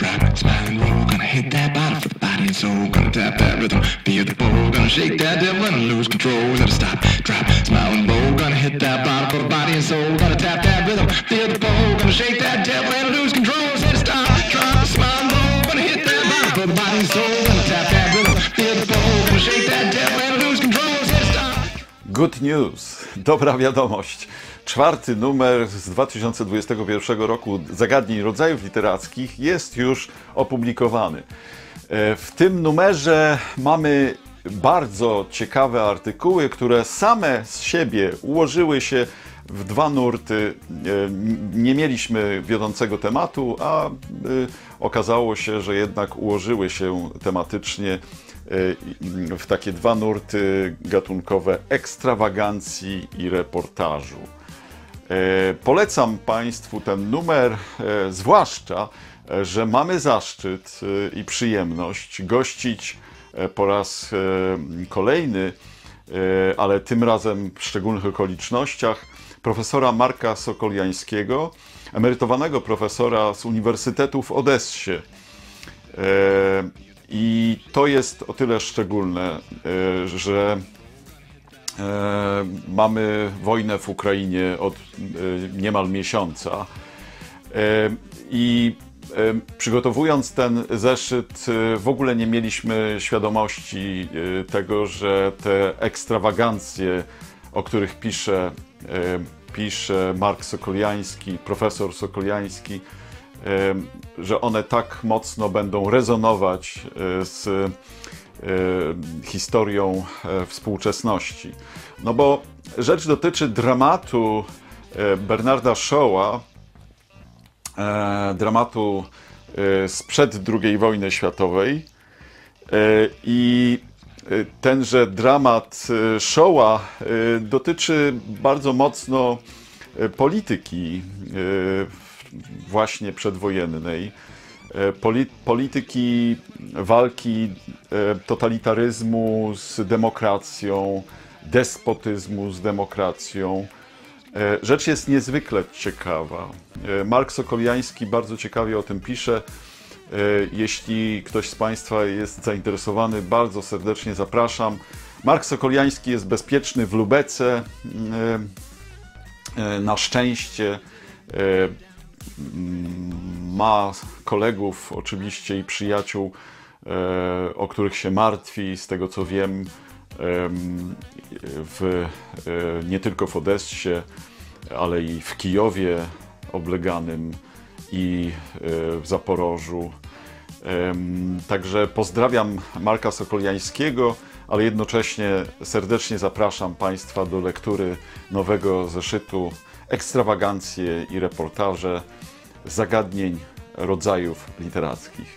and roll. Gonna hit that for the body and soul. Gonna tap that rhythm, feel the. Gonna shake that devil and lose control. Stop, drop, smile and. Gonna hit that for the body and soul. Gonna tap that rhythm, feel the. Gonna shake that devil and lose control. Stop, drop, smile and. Gonna hit that for the body and soul. Gonna tap that rhythm, feel the. Gonna shake that devil and lose control. Stop. Good news, dobra wiadomość. Czwarty numer z 2021 roku zagadnień rodzajów literackich jest już opublikowany. E, W tym numerze mamy bardzo ciekawe artykuły, które same z siebie ułożyły się w dwa nurty. E, Nie mieliśmy wiodącego tematu, a e, okazało się, że jednak ułożyły się tematycznie w takie dwa nurty gatunkowe ekstrawagancji i reportażu. E, Polecam Państwu ten numer, e, zwłaszcza, że mamy zaszczyt i przyjemność gościć po raz kolejny, ale tym razem w szczególnych okolicznościach, profesora Marka Sokoliańskiego, emerytowanego profesora z Uniwersytetu w Odessie. I to jest o tyle szczególne, e, że E, mamy wojnę w Ukrainie od e, niemal miesiąca. I przygotowując ten zeszyt, w ogóle nie mieliśmy świadomości tego, że te ekstrawagancje, o których pisze, pisze Mark Sokoliański, profesor Sokoliański, że one tak mocno będą rezonować e, z e, historią e, współczesności. No bo rzecz dotyczy dramatu Bernarda Shaw'a, dramatu sprzed II wojny światowej. I tenże dramat Shaw'a dotyczy bardzo mocno polityki właśnie przedwojennej e, poli- polityki walki e, totalitaryzmu z demokracją, despotyzmu z demokracją. E, Rzecz jest niezwykle ciekawa. Mark Sokoliański bardzo ciekawie o tym pisze. Jeśli ktoś z Państwa jest zainteresowany, bardzo serdecznie zapraszam. Mark Sokoliański jest bezpieczny w Lubece. Na szczęście ma kolegów oczywiście i przyjaciół, e, o których się martwi, z tego co wiem, em, w, e, nie tylko w Odessie, ale i w Kijowie obleganym i e, w Zaporożu. Także pozdrawiam Marka Sokoliańskiego, ale jednocześnie serdecznie zapraszam Państwa do lektury nowego zeszytu Ekstrawagancje i reportaże zagadnień rodzajów literackich.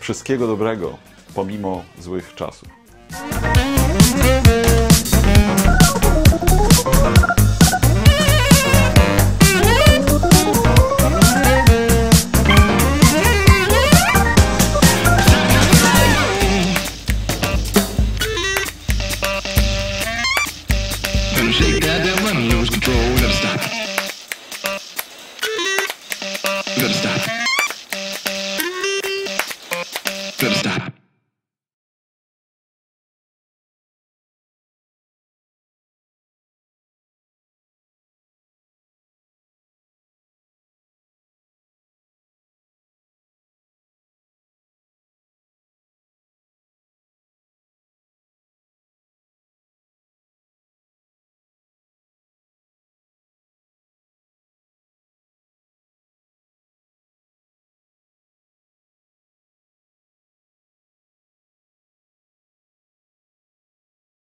Wszystkiego dobrego, pomimo złych czasów.